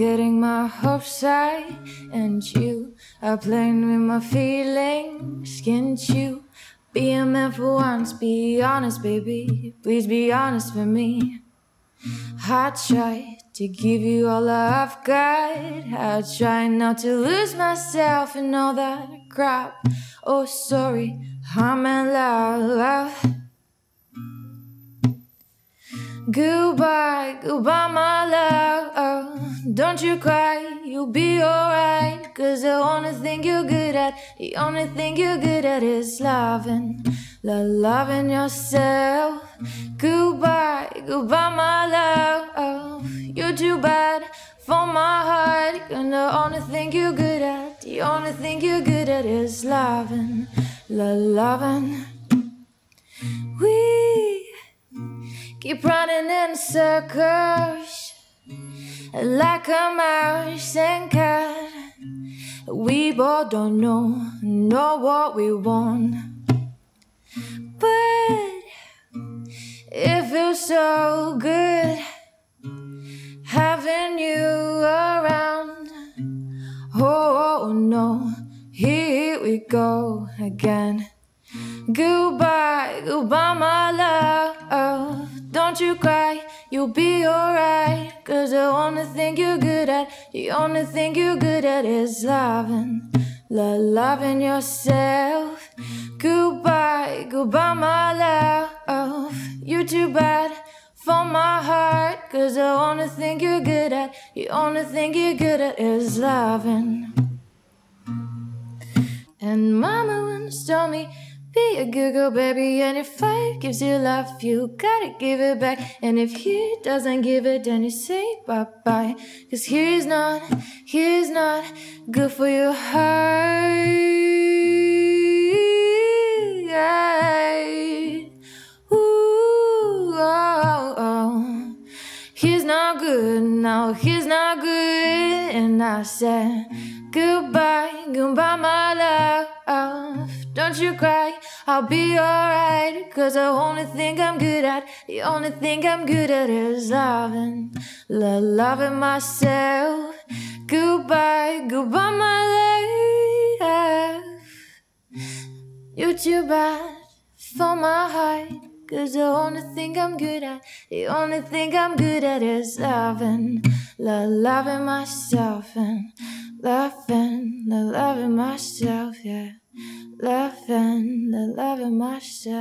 Getting my hopes high, and you are playing with my feelings. Can't you be a man for once? Be honest, baby. Please be honest with me. I try to give you all I've got. I try not to lose myself in all that crap. Oh, sorry, I'm in love. Goodbye, goodbye, my love. Oh, don't you cry, you'll be alright. Cause the only thing you're good at, the only thing you're good at is loving, lo- loving yourself. Goodbye, goodbye, my love. Oh, you're too bad for my heart. And the only thing you're good at, the only thing you're good at is loving, lo- loving. We Keep running in circles like a mouse and cat. We both don't know, know what we want, but it feels so good having you around. Oh no, here we go again. Goodbye, goodbye, my love. Don't you cry, you'll be alright. Cause the only thing you're good at, the only thing you're good at is loving, lo- loving yourself. Goodbye, goodbye, my love. You're too bad for my heart. Cause the only thing you're good at, the only thing you're good at is loving. And mama once told me, be a good girl, baby. And if life gives you love, you gotta give it back. And if he doesn't give it, then you say bye bye. Cause he's not, he's not good for your heart. Ooh, oh, oh. He's not good, no, he's not good. And I said, Goodbye, goodbye, my love. Don't you cry, I'll be alright. Cause the only thing I'm good at, the only thing I'm good at is loving, lo- loving myself. Goodbye, goodbye, my love. You're too bad for my heart. Cause the only thing I'm good at, the only thing I'm good at is loving, lo- loving myself and loving, lo- loving myself, yeah. Loving, lo- loving myself.